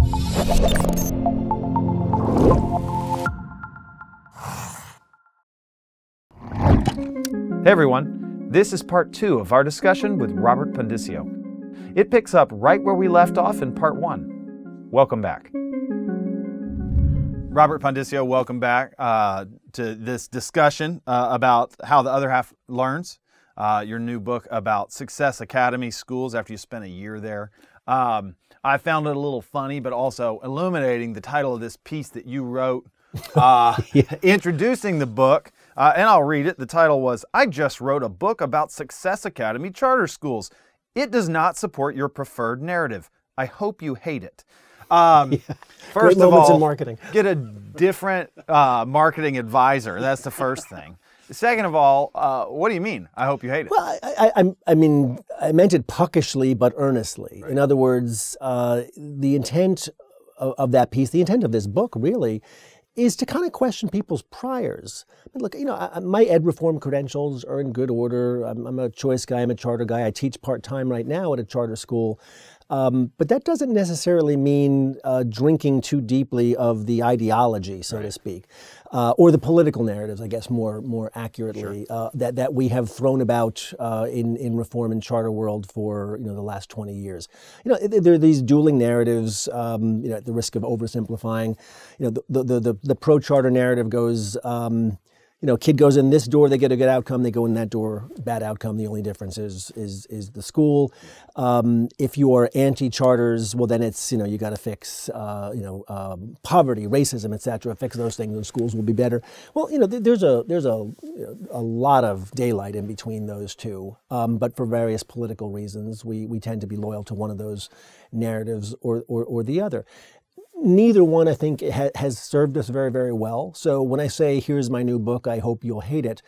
Hey everyone, this is part two of our discussion with Robert Pondiscio. It picks up right where we left off in part one. Welcome back. Robert Pondiscio, welcome back uh, to this discussion uh, about how the other half learns. Uh, your new book about Success Academy schools after you spent a year there. Um, I found it a little funny, but also illuminating the title of this piece that you wrote, uh, Yeah. introducing the book. Uh, and I'll read it. The title was I Just Wrote a Book About Success Academy Charter Schools. It does not support your preferred narrative. I hope you hate it. Um, First of moments in all, marketing. get a different uh, marketing advisor. That's the first thing. Second of all, uh, what do you mean? I hope you hate it. Well, I, I, I'm- mean, I meant it puckishly but earnestly. In other words, uh, the intent of, of that piece, the intent of this book, really, is to kind of question people's priors. I mean, look, you know, I, I- my ed reform credentials are in good order. I'm, I'm a choice guy. I'm a charter guy. I teach part time right now at a charter school. Um, but that doesn't necessarily mean uh, drinking too deeply of the ideology, so to speak, uh, or the political narratives, I guess more more accurately, uh, that that we have thrown about uh, in in reform and charter world for you know the last twenty years. You know, there are these dueling narratives. Um, you know, at the risk of oversimplifying, you know, the the the, the pro charter narrative goes. Um, you know, kid goes in this door, they get a good outcome. They go in that door, bad outcome. The only difference is is is the school. Um, if you are anti-charters, well, then it's you know you got to fix uh, you know um, poverty, racism, etc. Fix those things, and schools will be better. Well, you know, th- there's a there's a a lot of daylight in between those two, um, but for various political reasons, we we tend to be loyal to one of those narratives or or, or the other neither one I think ha- has served us very, very well. So when I say, here's my new book, I hope you'll hate it,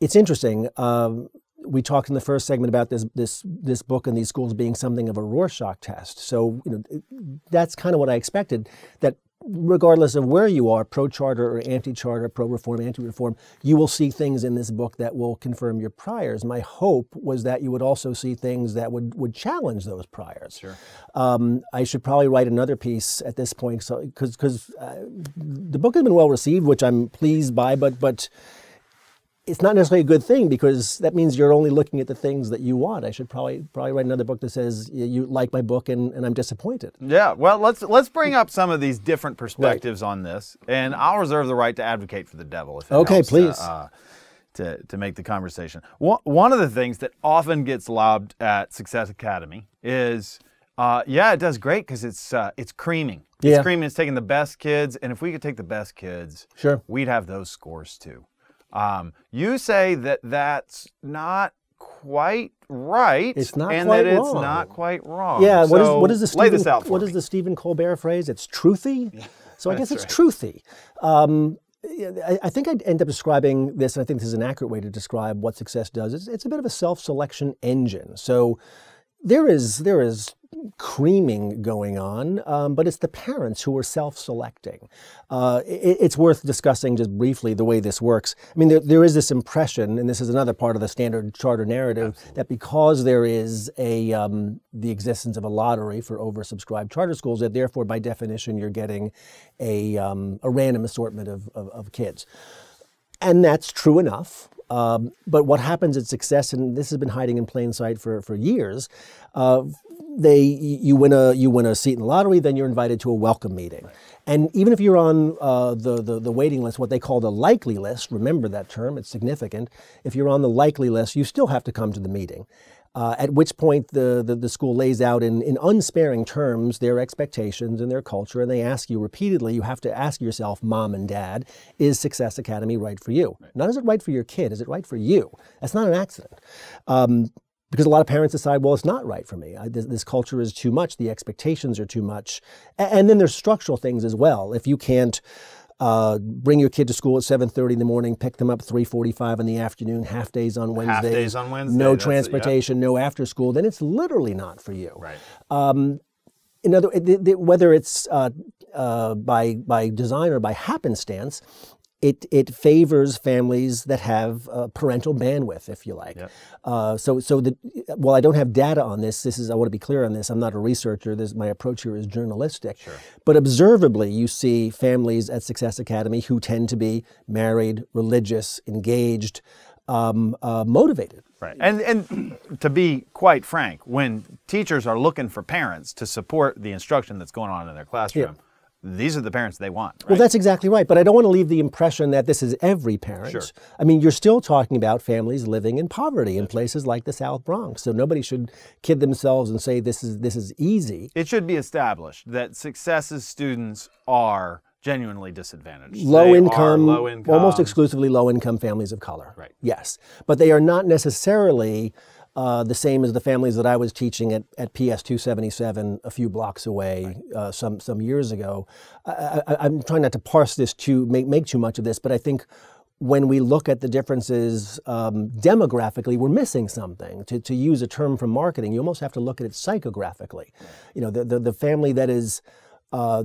it's interesting. Um, we talked in the first segment about this, this, this book and these schools being something of a Rorschach test. So you know, that's kind of what I expected, that regardless of where you are, pro-charter or anti-charter, pro-reform, anti-reform, you will see things in this book that will confirm your priors. My hope was that you would also see things that would, would challenge those priors. Sure. Um, I should probably write another piece at this point, so because because uh, the book has been well received, which I'm pleased by, but but it's not necessarily a good thing because that means you're only looking at the things that you want. I should probably probably write another book that says you like my book and, and I'm disappointed. Yeah, well, let's let's bring up some of these different perspectives on this, and I'll reserve the right to advocate for the devil if it Okay, helps, please. Uh, to to make the conversation. One one of the things that often gets lobbed at Success Academy is, uh, yeah, it does great because it's uh, it's creaming. It's Yeah. creaming. It's taking the best kids, and if we could take the best kids, Sure. we'd have those scores too. Um, you say that that's not quite right. It's not and quite that it's not quite wrong. Yeah, what is So what is the lay Stephen, this out for what is the Stephen Colbert phrase? It's truthy. So I guess it's truthy. Um, I, I think I'd end up describing this, and I think this is an accurate way to describe what success does. It's, it's a bit of a self-selection engine. So there is there is creaming going on, um, but it's the parents who are self-selecting. Uh, it, it's worth discussing just briefly the way this works. I mean, there, there is this impression, and this is another part of the standard charter narrative, that because there is a um, the existence of a lottery for oversubscribed charter schools, that therefore, by definition, you're getting a um, a random assortment of, of, of kids. And that's true enough. Um, but what happens at success, and this has been hiding in plain sight for, for years, uh, they you win a you win a seat in the lottery, then you're invited to a welcome meeting, and even if you're on uh, the, the the waiting list, what they call the likely list, remember that term, it's significant. If you're on the likely list, you still have to come to the meeting. Uh, at which point the, the, the school lays out in, in unsparing terms their expectations and their culture, and they ask you repeatedly, you have to ask yourself, mom and dad, is Success Academy right for you? Not is it right for your kid, is it right for you? That's not an accident. Um, because a lot of parents decide, well, it's not right for me. I, this, this culture is too much. The expectations are too much. A- And, then there's structural things as well. If you can't uh, bring your kid to school at 7.30 in the morning, pick them up 3.45 in the afternoon, half days on Wednesdays. days on Wednesday, No that's it, yeah. transportation, no after school, then it's literally not for you. Right. In other, th- th- whether it's uh, uh, by, by design or by happenstance, it it favors families that have uh, parental bandwidth, if you like. Yep. Uh, so so the, while I don't have data on this, this is I want to be clear on this. I'm not a researcher. This my approach here is journalistic. Sure. But observably, you see families at Success Academy who tend to be married, religious, engaged, um, uh, motivated. Right. And and to be quite frank, when teachers are looking for parents to support the instruction that's going on in their classroom, these are the parents they want. Right? Well, that's exactly right. But I don't want to leave the impression that this is every parent. Sure. I mean, you're still talking about families living in poverty in places like the South Bronx. So nobody should kid themselves and say this is this is easy. it should be established that success's students are genuinely disadvantaged. Low income, low income, almost exclusively low income families of color. Right. Yes, but they are not necessarily. Uh, the same as the families that I was teaching at, at PS 277 a few blocks away uh, some some years ago. I, I, I'm trying not to parse this to make make too much of this, but I think when we look at the differences um, demographically, we're missing something. To, to use a term from marketing, you almost have to look at it psychographically. You know, the, the, the family that is, uh,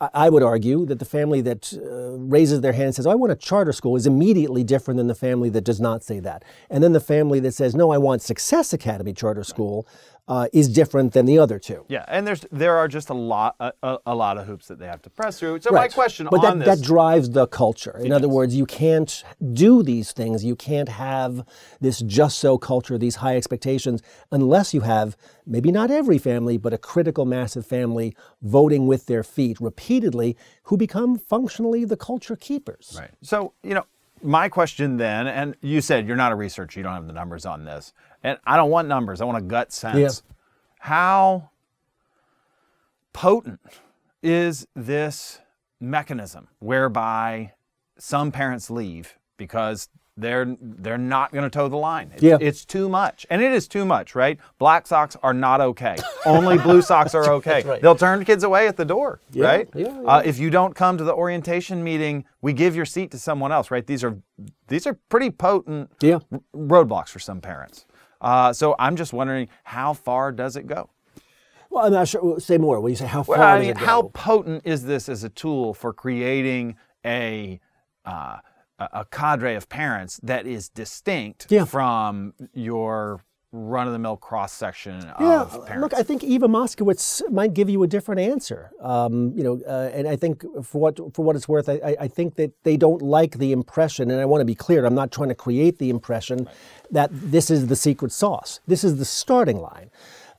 I would argue that the family that uh, raises their hand and says, I want a charter school is immediately different than the family that does not say that. And then the family that says, no, I want Success Academy Charter School uh, is different than the other two. Yeah, and there's there are just a lot a, a, lot of hoops that they have to press through. So my question but on that, this that drives the culture. In other words, you can't do these things. You can't have this just so culture, these high expectations, unless you have maybe not every family, but a critical mass of family voting with their feet repeatedly, who become functionally the culture keepers. Right. So, you know, my question then, and you said you're not a researcher, you don't have the numbers on this. And I don't want numbers, I want a gut sense. How potent is this mechanism whereby some parents leave because they're they're not going to toe the line. It's, Yeah. it's too much, and it is too much, right? Black socks are not okay. Only blue socks are okay. right. They'll turn kids away at the door, Yeah, right? yeah, Uh, if you don't come to the orientation meeting, we give your seat to someone else, right? These are these are pretty potent Yeah. roadblocks for some parents. Uh, so I'm just wondering, how far does it go? Well, I'm not sure. Say more. When you say how far Well, I does mean, it go? how potent is this as a tool for creating a uh, a cadre of parents that is distinct Yeah. from your run-of-the-mill cross section Yeah, of parents? look, I think Eva Moskowitz might give you a different answer. Um, you know, uh, and I think for what for what it's worth, I, I- think that they don't like the impression, and I want to be clear. I'm not trying to create the impression that this is the secret sauce. This is the starting line.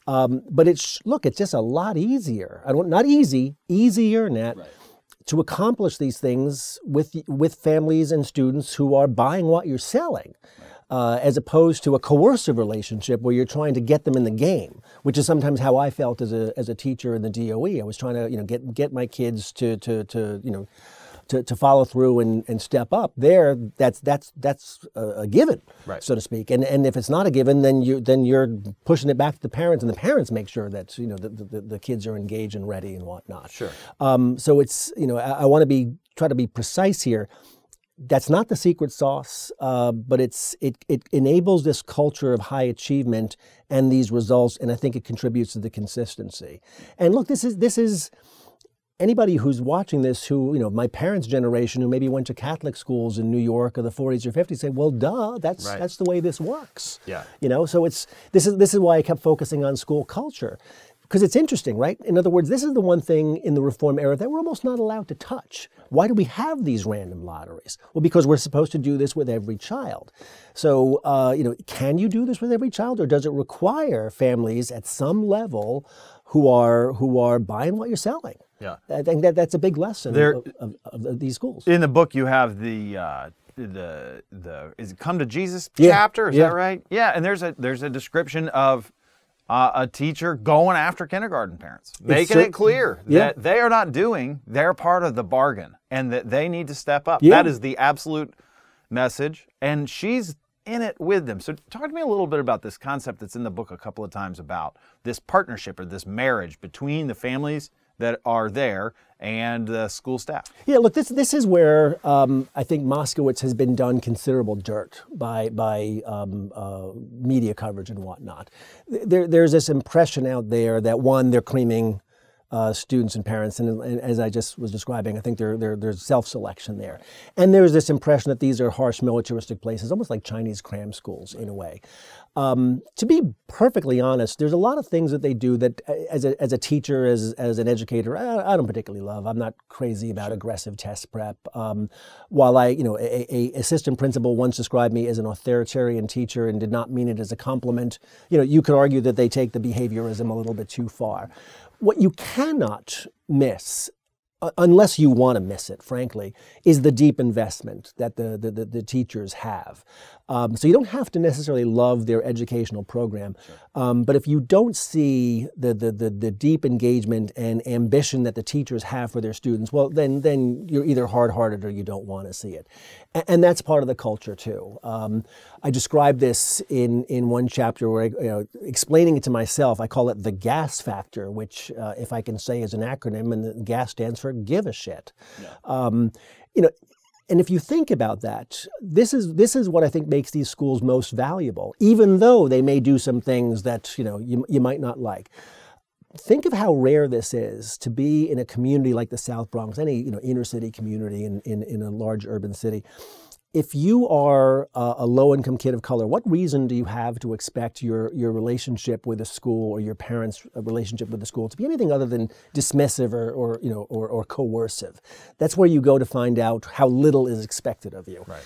Um, but it's look, it's just a lot easier. I don't not easy, easier, Nat, to accomplish these things with with families and students who are buying what you're selling, uh, as opposed to a coercive relationship where you're trying to get them in the game, which is sometimes how I felt as a as a teacher in the DOE. I was trying to you know get get my kids to to to you know. To, to follow through and, and step up there that's that's that's a, a given Right. so to speak and and if it's not a given then you then you're pushing it back to the parents and the parents make sure that you know the, the, the kids are engaged and ready and whatnot Sure. um, so it's you know I, I want to be try to be precise here. That's not the secret sauce, uh, but it's it it enables this culture of high achievement and these results, and I think it contributes to the consistency. And look, this is this is anybody who's watching this who you know my parents' generation who maybe went to Catholic schools in New York of the 40s or 50s say, well, duh, that's Right. that's the way this works. Yeah. You know, so it's this is this is why I kept focusing on school culture. Because it's interesting, right? In other words, this is the one thing in the reform era that we're almost not allowed to touch. Why do we have these random lotteries? Well, because we're supposed to do this with every child. So, uh, you know, can you do this with every child, or does it require families at some level who are who are buying what you're selling? Yeah. I think that that's a big lesson There- of, of, of, these schools. In the book, you have the uh, the the is it come to Jesus Yeah, chapter? Is yeah. that right? Yeah, and there's a there's a description of uh, a teacher going after kindergarten parents, making it clear Yeah. that they are not doing their part of the bargain and that they need to step up. That is the absolute message, and she's in it with them. So talk to me a little bit about this concept that's in the book a couple of times about this partnership or this marriage between the families that are there and the school staff. Yeah, look, this this is where um, I think Moskowitz has been done considerable dirt by by um, uh, media coverage and whatnot. There, there's this impression out there that one, they're creaming uh, students and parents. And, and, as I just was describing, I think there, there, there's self selection there. And there's this impression that these are harsh militaristic places, almost like Chinese cram schools in a way. Um, to be perfectly honest, there's a lot of things that they do that, uh, as a, as a teacher, as, as an educator, I, I don't particularly love. I'm not crazy about aggressive test prep. Um, while I, you know, a, a, assistant principal once described me as an authoritarian teacher and did not mean it as a compliment, you know, you could argue that they take the behaviorism a little bit too far. What you cannot miss uh, unless you want to miss it, frankly, is the deep investment that the, the, the, the teachers have. Um, so you don't have to necessarily love their educational program, sure. um, but if you don't see the, the, the, the, deep engagement and ambition that the teachers have for their students, well, then, then you're either hard-hearted or you don't want to see it. And, and that's part of the culture too. Um, I describe this in, in one chapter where, I, you know, explaining it to myself, I call it the GAS factor, which, uh, if I can say is an acronym, and the GAS stands for give a shit. Yeah. Um, you know, and if you think about that, this is this is what I think makes these schools most valuable, even though they may do some things that you know you, you might not like. Think of how rare this is to be in a community like the South Bronx, any you know inner city community in, in, in a large urban city, if you are a low-income kid of color, what reason do you have to expect your your relationship with a school or your parents' relationship with the school to be anything other than dismissive or, or you know or, or coercive? That's where you go to find out how little is expected of you. Right.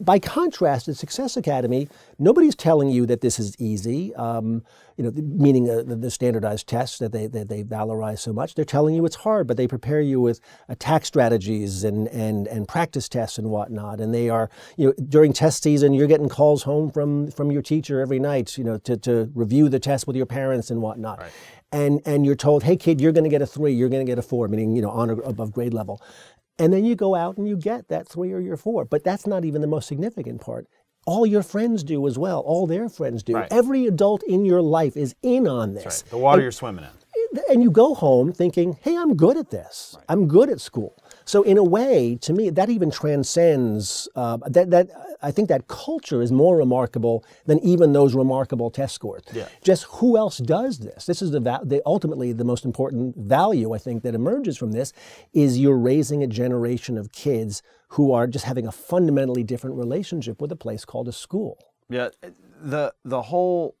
By contrast, at Success Academy, nobody's telling you that this is easy. Um, you know, meaning uh, the, the, standardized tests that they, that they valorize so much. They're telling you it's hard, but they prepare you with attack strategies and, and, and practice tests and whatnot. And they are, you know, during test season, you're getting calls home from, from your teacher every night, you know, to, to review the test with your parents and whatnot. Right. And, and you're told, hey, kid, you're going to get a three, you're going to get a four, meaning, you know, on or above grade level. And then you go out and you get that three or your four. But that's not even the most significant part. All your friends do as well. All their friends do. Right. Every adult in your life is in on this. Right. The water and, you're swimming in. And you go home thinking, hey, I'm good at this. Right. I'm good at school. So in a way, to me, that even transcends uh, that. That I think that culture is more remarkable than even those remarkable test scores. Yeah. Just who else does this? This is the, the ultimately the most important value I think that emerges from this is you're raising a generation of kids who are just having a fundamentally different relationship with a place called a school. Yeah, the the whole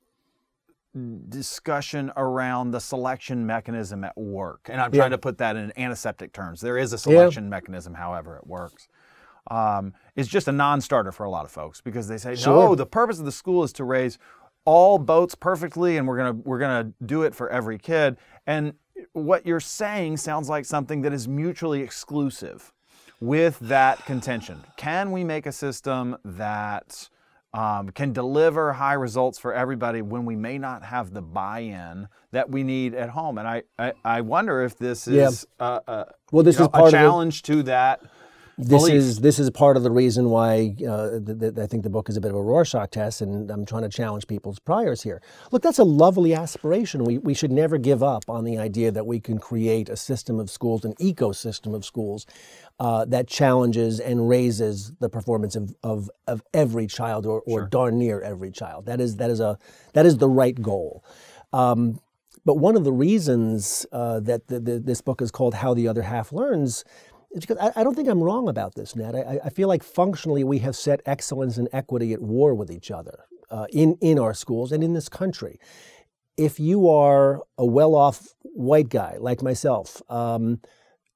discussion around the selection mechanism at work. And I'm trying yeah. to put that in antiseptic terms. There is a selection yeah. mechanism, however it works. Um, it's just a non-starter for a lot of folks because they say, sure. no, the purpose of the school is to raise all boats perfectly and we're gonna we're gonna do it for every kid. And what you're saying sounds like something that is mutually exclusive with that contention. Can we make a system that um, can deliver high results for everybody when we may not have the buy-in that we need at home. And I, I, I wonder if this is yeah. uh, uh, well, this is know, a challenge to that. This belief. is this is part of the reason why uh, th- th- I think the book is a bit of a Rorschach test, and I'm trying to challenge people's priors here. Look, that's a lovely aspiration. We we should never give up on the idea that we can create a system of schools, an ecosystem of schools uh, that challenges and raises the performance of, of, of every child or, or sure. darn near every child. That is, that is, a, that is the right goal. Um, but one of the reasons uh, that the, the, this book is called How the Other Half Learns is because I, I don't think I'm wrong about this, Ned. I, I, feel like functionally we have set excellence and equity at war with each other uh, in, in our schools and in this country. If you are a well off white guy like myself, um,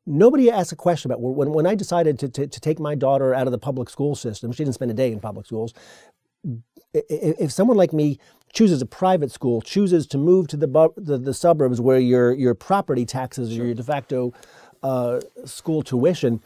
nobody asked a question about when, when I decided to, to, to, take my daughter out of the public school system, she didn't spend a day in public schools. If someone like me chooses a private school, chooses to move to the, the, the suburbs where your, your property taxes or your de facto uh, school tuition,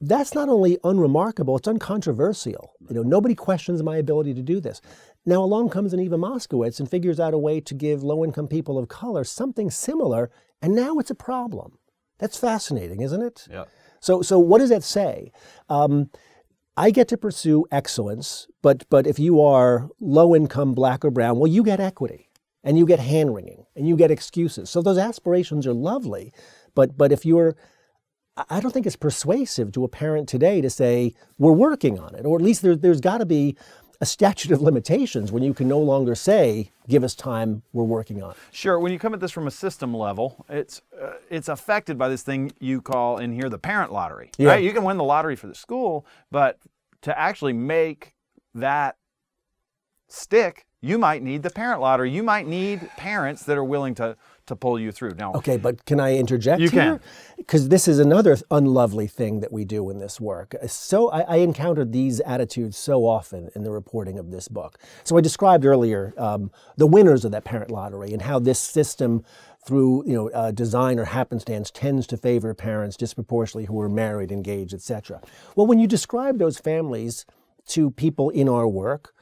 that's not only unremarkable, it's uncontroversial. You know, nobody questions my ability to do this. Now along comes an Eva Moskowitz and figures out a way to give low-income people of color something similar, and now it's a problem. That's fascinating, isn't it? Yeah. So, so what does that say? Um, I get to pursue excellence, but but if you are low income, black or brown, well, you get equity, and you get hand wringing, and you get excuses. So those aspirations are lovely, but but if you're I don't think it's persuasive to a parent today to say we're working on it, or at least there, there's got to be a statute of limitations when you can no longer say, "Give us time, we're working on." it. Sure. When you come at this from a system level, it's uh, it's affected by this thing you call in here the parent lottery. Yeah. Right? You can win the lottery for the school, but to actually make that stick, you might need the parent lottery. You might need parents that are willing to to pull you through. Now, Okay, but can I interject You here? can. Because this is another unlovely thing that we do in this work. So I, I encountered these attitudes so often in the reporting of this book. So I described earlier um, the winners of that parent lottery and how this system, through you know uh, design or happenstance, tends to favor parents disproportionately who are married, engaged, etc. Well, when you describe those families to people in our work,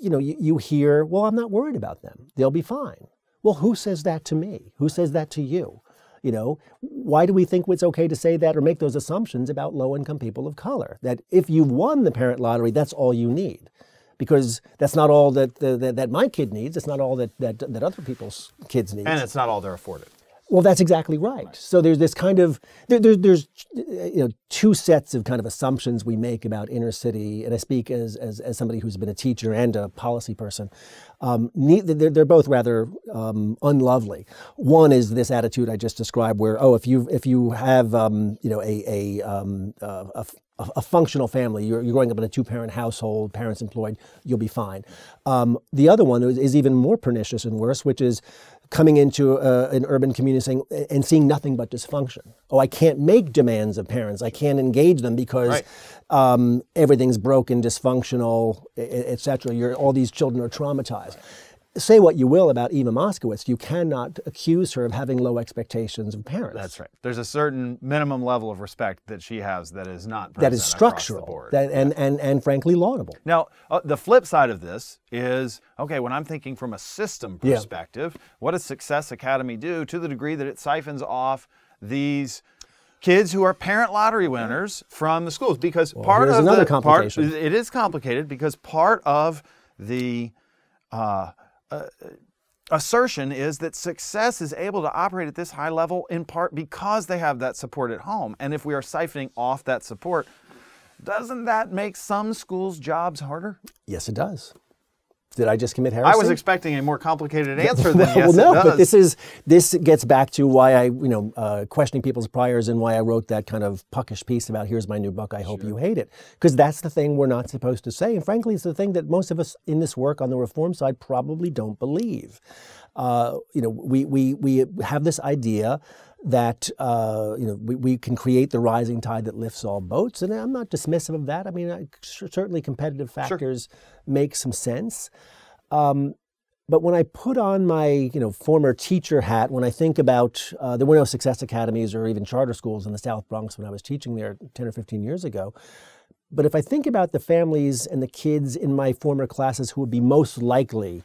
you know, you, you hear, well, I'm not worried about them. They'll be fine. Well, who says that to me? Who says that to you? You know, why do we think it's okay to say that or make those assumptions about low income people of color? That if you've won the parent lottery, that's all you need. Because that's not all that, that, that my kid needs. It's not all that, that, that other people's kids need. and it's not all they're afforded. Well, that's exactly right. So there's this kind of there, there, there's you know two sets of kind of assumptions we make about inner city, and I speak as as, as somebody who's been a teacher and a policy person. Um, ne- they're, they're both rather um, unlovely. One is this attitude I just described, where oh, if you if you have um, you know a a, um, uh, a a, a functional family. You're, you're growing up in a two-parent household, parents employed, you'll be fine. Um, the other one is, is even more pernicious and worse, which is coming into uh, an urban community saying, and seeing nothing but dysfunction. Oh, I can't make demands of parents. I can't engage them because Right. um, everything's broken, dysfunctional, etc. You're all these children are traumatized. Say what you will about Eva Moskowitz, you cannot accuse her of having low expectations of parents. That's right. There's a certain minimum level of respect that she has that is not That is structural that, and, and, and frankly laudable. Now, uh, the flip side of this is okay, when I'm thinking from a system Yeah. perspective, what does Success Academy do to the degree that it siphons off these kids who are parent lottery winners from the schools? Because part of another the part, it is complicated because part of the uh, uh, assertion is that success is able to operate at this high level in part because they have that support at home. And if we are siphoning off that support, doesn't that make some schools' jobs harder? Yes, it does. Did I just commit heresy? I was expecting a more complicated answer than well, yes, no, it does. but this is this gets back to why I, you know, uh, questioning people's priors and why I wrote that kind of puckish piece about here's my new book. I hope you hate it because that's the thing we're not supposed to say, and frankly, it's the thing that most of us in this work on the reform side probably don't believe. Uh, you know, we we we have this idea that uh, you know we, we can create the rising tide that lifts all boats, and I'm not dismissive of that. I mean, I, certainly competitive factors make some sense. Um, but when I put on my you know former teacher hat, when I think about uh, there were no success academies or even charter schools in the South Bronx when I was teaching there 10 or 15 years ago. But if I think about the families and the kids in my former classes who would be most likely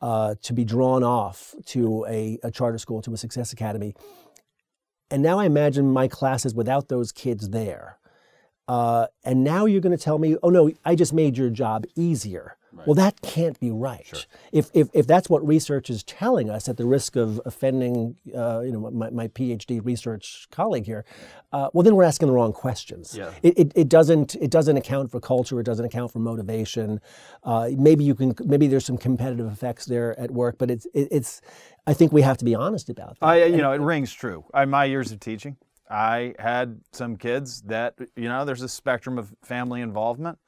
uh, to be drawn off to a, a charter school, to a success academy, and now I imagine my classes without those kids there. Uh, and now you're going to tell me, oh no, I just made your job easier. Well, that can't be right. If, if, if that's what research is telling us, at the risk of offending, uh, you know, my, my PhD research colleague here, uh, well, then we're asking the wrong questions. Yeah. It, it, it doesn't it doesn't account for culture. It doesn't account for motivation. Uh, maybe you can maybe there's some competitive effects there at work, but it's it, it's. I think we have to be honest about that. I, you know, it rings true. I, my years of teaching, I had some kids that, you know, there's a spectrum of family involvement.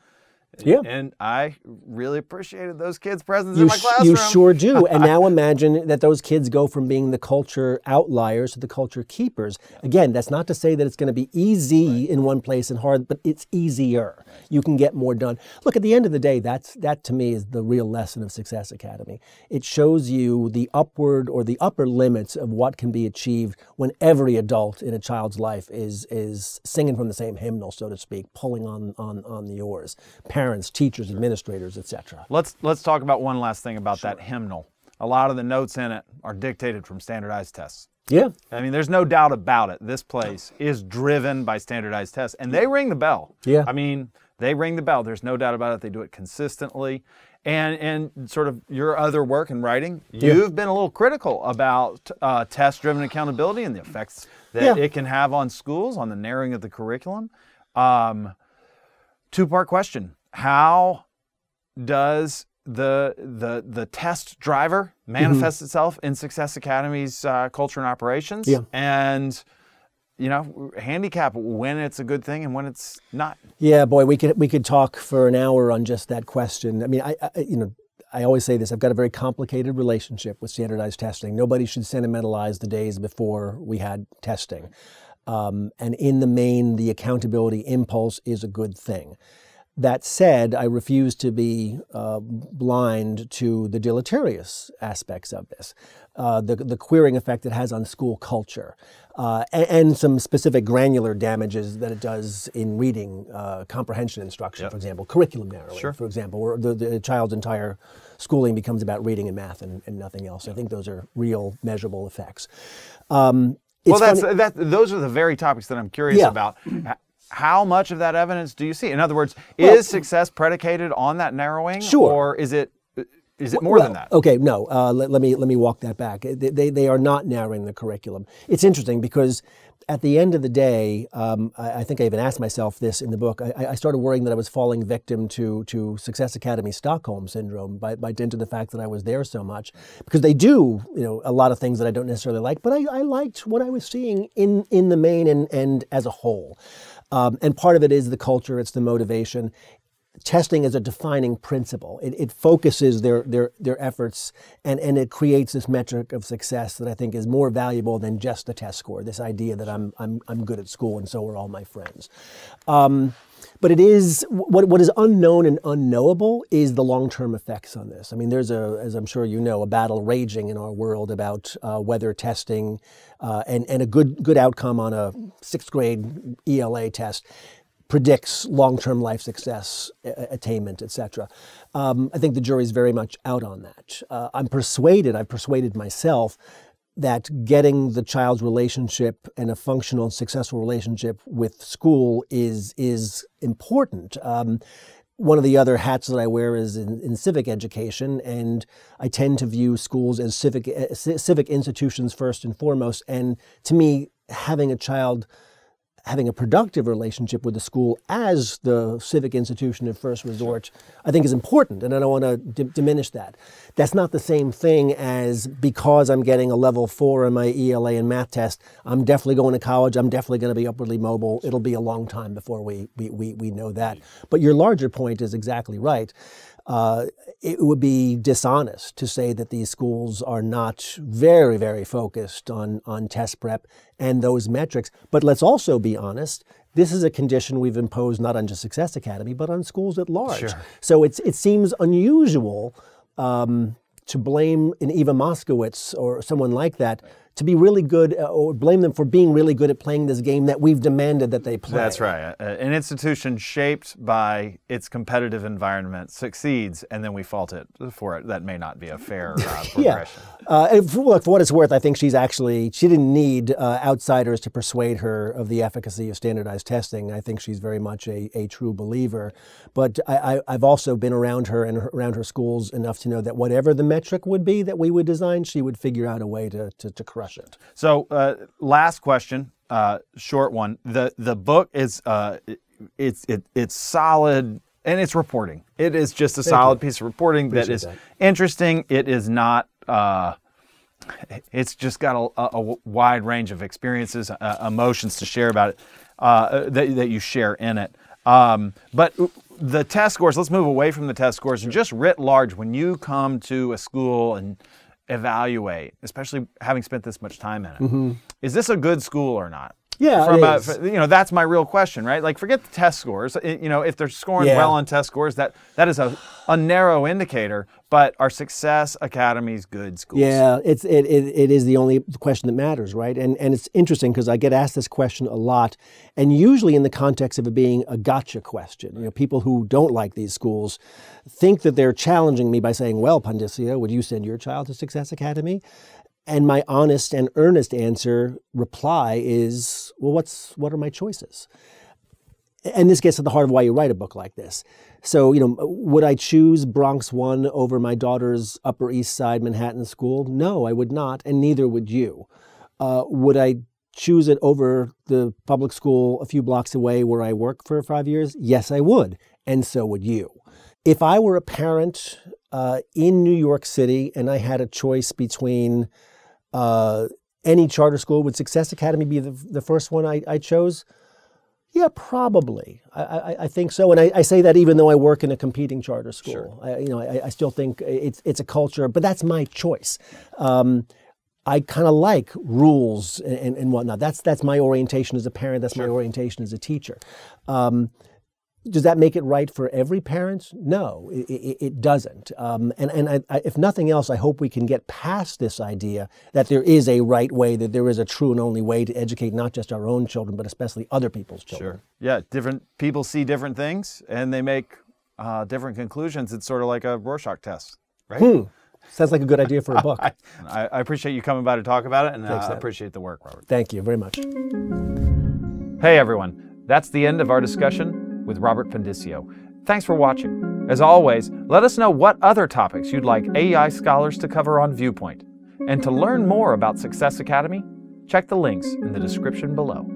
Yeah. And I really appreciated those kids' presence You, in my classroom. you sure do. And now imagine that those kids go from being the culture outliers to the culture keepers. Again, that's not to say that it's going to be easy in one place and hard, but it's easier. You can get more done. Look, at the end of the day, that's that to me is the real lesson of Success Academy. It shows you the upward or the upper limits of what can be achieved when every adult in a child's life is is singing from the same hymnal, so to speak, pulling on on, on the oars. Parents, teachers, administrators, etc. Let's let's talk about one last thing about that hymnal. A lot of the notes in it are dictated from standardized tests. Yeah. I mean, there's no doubt about it. This place is driven by standardized tests, and they ring the bell. Yeah. I mean, they ring the bell. There's no doubt about it. They do it consistently, and and sort of your other work in writing, you've been a little critical about uh, test-driven accountability and the effects that Yeah. it can have on schools, on the narrowing of the curriculum. Um, two-part question: How does the the the test driver manifest itself in Success Academy's uh, culture and operations? Yeah. And you know, handicap when it's a good thing and when it's not. Yeah, boy, we could we could talk for an hour on just that question. I mean, I, I you know. I always say this I've got a very complicated relationship with standardized testing. Nobody should sentimentalize the days before we had testing. Um, and in the main, the accountability impulse is a good thing. That said, I refuse to be uh, blind to the deleterious aspects of this, uh, the, the queering effect it has on school culture, uh, and, and, some specific granular damages that it does in reading uh, comprehension instruction, yep. for example, curriculum narrowing, sure. for example, where the, the, child's entire schooling becomes about reading and math and, and nothing else. I think those are real measurable effects. Um, well, that's that. Those are the very topics that I'm curious yeah. about how much of that evidence do you see? In other words, well, is success predicated on that narrowing? Sure. Or is it is it more well, than that? Okay, no. Uh, let, let, me let me walk that back. They, they, they are not narrowing the curriculum. It's interesting because at the end of the day, um, I, I, think I even asked myself this in the book. I, I, started worrying that I was falling victim to to Success Academy Stockholm syndrome by, by dint of the fact that I was there so much because they do you know a lot of things that I don't necessarily like, but I, I liked what I was seeing in in the main and and as a whole. Um, and part of it is the culture, it's the motivation. Testing is a defining principle. It, it focuses their, their, their efforts and, and it creates this metric of success that I think is more valuable than just the test score, this idea that I'm, I'm, I'm good at school and so are all my friends. Um, but it is what, what is unknown and unknowable is the long-term effects on this. I mean, there's a, as I'm sure you know, a battle raging in our world about uh, whether testing uh, and, and a good, good outcome on a sixth grade ELA test predicts long-term life success, attainment, etc. Um, I think the jury's very much out on that. Uh, I'm persuaded, I've persuaded myself that getting the child's relationship and a functional and successful relationship with school is is important. Um, one of the other hats that I wear is in, in, civic education, and I tend to view schools as civic uh, civic institutions first and foremost. And to me, having a child having a productive relationship with the school as the civic institution of first resort, I think is important, and I don't want to d- diminish that. That's not the same thing as because I'm getting a level four in my ELA and math test, I'm definitely going to college, I'm definitely going to be upwardly mobile. It'll be a long time before we, we, we, we know that. But your larger point is exactly right uh, it would be dishonest to say that these schools are not very, very focused on, on test prep and those metrics. But let's also be honest. This is a condition we've imposed not on just Success Academy, but on schools at large. Sure. So it's, it seems unusual um, to blame an Eva Moskowitz or someone like that to be really good uh, or blame them for being really good at playing this game that we've demanded that they play. That's right. An institution shaped by its competitive environment succeeds, and then we fault it for it. That may not be a fair uh, progression. yeah. Uh, for, look, for what it's worth, I think she's actually, she didn't need uh, outsiders to persuade her of the efficacy of standardized testing. I think she's very much a, a true believer. But I, have also been around her and around her schools enough to know that whatever the metric would be that we would design, she would figure out a way to, to, to correct crush it. So, uh, last question, uh, short one. The the book is uh, it's it, it's solid and it's reporting. It is just a Thank solid you. piece of reporting Appreciate that is that. interesting. It is not. Uh, it's just got a, a, wide range of experiences, uh, emotions to share about it uh, that, that you share in it. Um, but the test scores, let's move away from the test scores and just writ large. When you come to a school and evaluate, especially having spent this much time in it. Mm-hmm. Is this a good school or not? Yeah, From a, you know that's my real question, right? Like, forget the test scores. You know, if they're scoring yeah. well on test scores, that that is a, a narrow indicator. But are success academies good schools? Yeah, it's it, it, it is the only question that matters, right? And and it's interesting because I get asked this question a lot, and usually in the context of it being a gotcha question. You know, people who don't like these schools think that they're challenging me by saying, "Well, Pondiscio, would you send your child to Success Academy?" And my honest and earnest answer reply is, well, what's what are my choices? And this gets to the heart of why you write a book like this. So, you know, would I choose Bronx One over my daughter's Upper East Side Manhattan school? No, I would not, and neither would you. Uh, would I choose it over the public school a few blocks away where I work for five years? Yes, I would, and so would you. if I were a parent uh, in New York City and I had a choice between uh, any charter school, would Success Academy be the, the first one I, I chose? Yeah, probably. I, I, I think so, and I, I, say that even though I work in a competing charter school. Sure. I, you know, I, still think it's it's a culture, but that's my choice. Um, I kind of like rules and, and, whatnot. That's that's my orientation as a parent. That's sure. my orientation as a teacher. Um, does that make it right for every parent? No, it, it, it doesn't. Um, and and I, I, if nothing else, I hope we can get past this idea that there is a right way, that there is a true and only way to educate not just our own children, but especially other people's children. Sure. Yeah, different people see different things and they make uh, different conclusions. It's sort of like a Rorschach test, right? Hmm. Sounds like a good idea for a book. I, I, appreciate you coming by to talk about it, and uh, I appreciate the work, Robert. Thank you very much. Hey, everyone. That's the end of our discussion with Robert Pondiscio. Thanks for watching. As always, let us know what other topics you'd like AEI scholars to cover on Viewpoint. And to learn more about Success Academy, check the links in the description below.